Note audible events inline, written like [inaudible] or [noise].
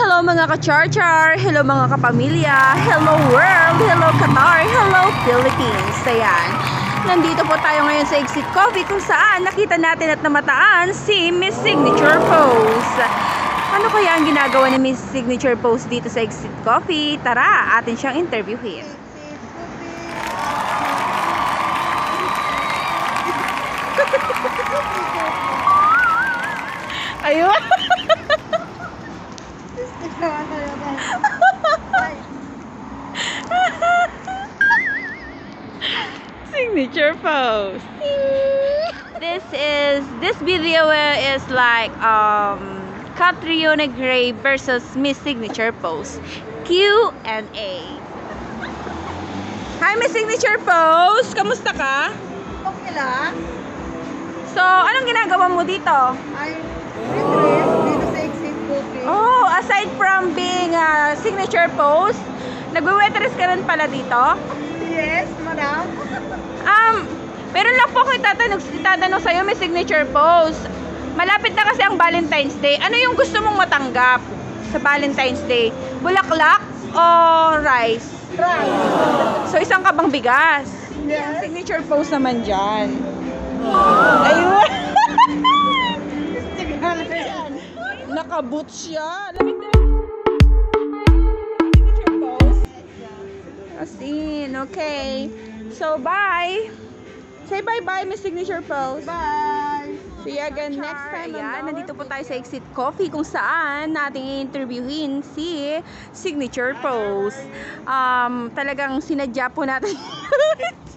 Hello mga ka-char-char, hello mga kapamilya, hello world, hello Qatar, hello Philippines. Ayan. Nandito po tayo ngayon sa Exit Coffee kung saan nakita natin at namataan si Miss Signature Pose. Ano kaya ang ginagawa ni Miss Signature Pose dito sa Exit Coffee? Tara, atin siyang interviewin. Ayun. [laughs] Signature pose. This is this video is like um Catriona Gray versus Miss Signature Pose. Q and A. Hi Miss Signature Pose, kamusta ka? Okay lang. So, anong ginagawa mo dito? Ay, dito sa Exit Coffee. Oh, aside from being a signature pose, nagwe-waitress ka rin pala dito? Yes, madam. Um, meron lang po ako itatanong, itatanong sa'yo, may signature pose. Malapit na kasi ang Valentine's Day. Ano yung gusto mong matanggap sa Valentine's Day? Bulaklak o rice? Try. So, isang kabang bigas. Yes. Signature pose naman dyan. Ayun. [laughs] Nakaboot siya. Lamig na As in, okay. So, bye. Say bye-bye, Miss Signature Pose. Bye. See you again next time. Ayan, nandito po tayo sa Exit Coffee kung saan nating interviewin si Signature Pose. Um, talagang sinadya po natin [laughs]